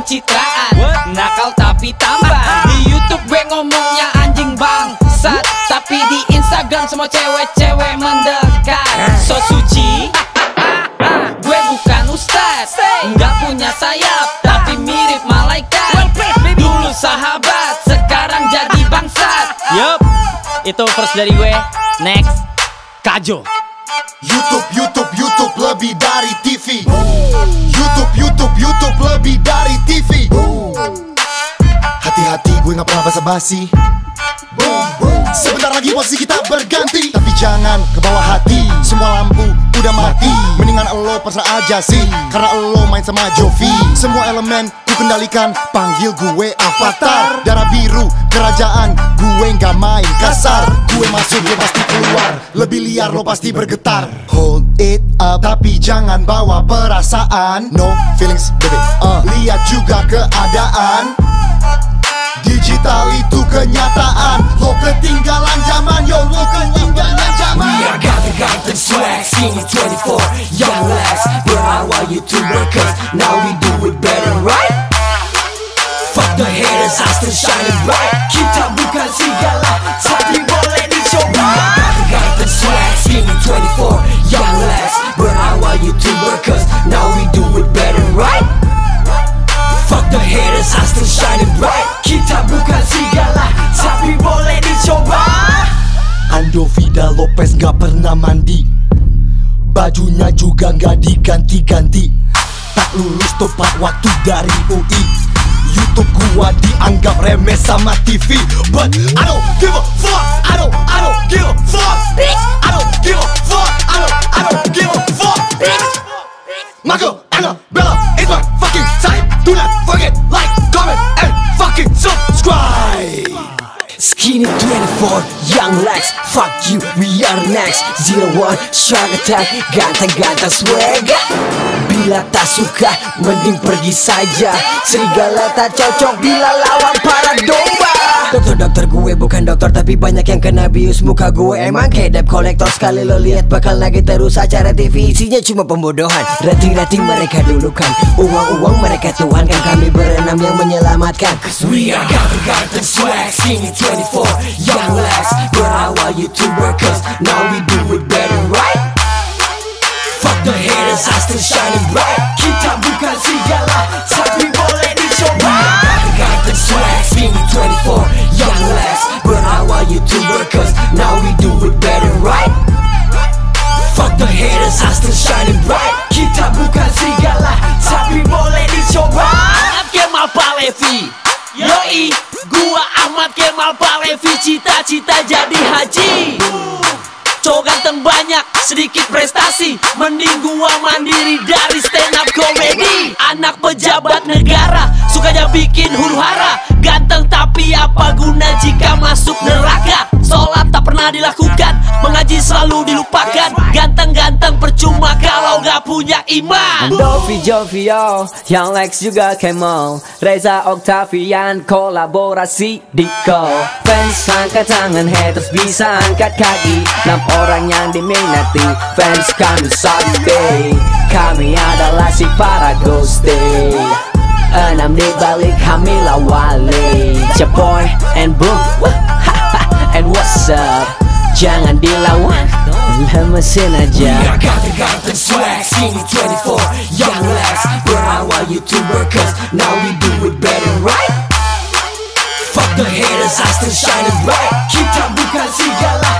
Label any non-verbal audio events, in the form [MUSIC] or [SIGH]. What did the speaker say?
pencitraan. Nakal tapi tampan Di Youtube gue ngomongnya anjing bangsat. Tapi di Instagram semua cewek-cewek mendekat. So suci? Gue bukan ustaz. Nggak punya sayap Tapi mirip malaikat. Dulu sahabat Sekarang jadi bangsat. Yup, itu first dari gue. Next, Kajo. YouTube, YouTube, YouTube lebih dari TV YouTube, YouTube, Hati-hati gue gak pernah basa-basi Sebentar lagi posisi kita berganti. Tapi jangan ke bawah hati. Semua lampu udah mati. Mendingan lo pasrah aja sih. Karena lo main sama Jovi. Semua elemen ku kendalikan Panggil gue Avatar. Darah biru kerajaan. Gue gak main kasar. Gue masuk lo pasti keluar. Lebih liar lo pasti bergetar. Hold it up Tapi jangan bawa perasaan. No feelings baby. Uh. Lihat juga keadaan Digital itu kenyataan. Lo ketinggalan zaman Yo lo ketinggalan zaman. We are ganteng ganteng swag Skinny 24 Young lads. Berawal YouTuber Cause now we do it better right? Fuck the haters I still shining bright Lopez gak pernah mandi. Bajunya juga gak diganti-ganti. Tak lulus tepat waktu dari UI Youtube gua dianggap remeh sama TV But I don't give a fuck I don't, I don't give a fuck. Bitch I don't give a fuck I don't, I don't give a fuck. Bitch Marco Annabella is my fucking type. Do not forget like, comment and fucking subscribe. Skinny 24, Young Lex, fuck you, we are next. Zero One, Shark Attack, ganteng-ganteng swag Bila tak suka, mending pergi saja. Serigala tak cocok bila lawan para domba Dokter-dokter gue bukan dokter tapi banyak yang kena bius Muka gue. Emang debt collector Sekali lo lihat bakal lagi terus acara TV Isinya cuma pembodohan. Rating-rating mereka dulukan. Uang-uang mereka Tuhan kan kami berenam yang menyelamatkan. Cause we are ganteng-ganteng swag. Skinny 24, Young Lex Berawal YouTuber cause now we do it better right? Fuck the haters, I still shining bright. Kita bukan sigala, tapi Palevi Yoi, gua Ahmad Kemal Palevi Cita-cita jadi haji. Cowok ganteng banyak, sedikit prestasi. Mending gua mandiri dari stand up comedy Anak pejabat negara, sukanya bikin huru hara. Ganteng tapi apa guna jika masuk neraka? Sholat tak pernah dilakukan, mengaji selalu dilupakan. Gak punya iman. Dovi Jovio, yang Lex juga Kemal Reza Octavian kolaborasi Diko Fans angkat tangan haters bisa angkat kaki. Enam orang yang diminati Fans kami sakti Kami adalah si para ghosty Enam di balik kami lawali. Jaboy and Boom [LAUGHS] And what's up? Jangan dilawan Mama Sinaja I got the gotham swag, skinny 24 Young lads, but I want you to work us Now we do it better, right? Fuck the haters, I still shine it bright. You got life.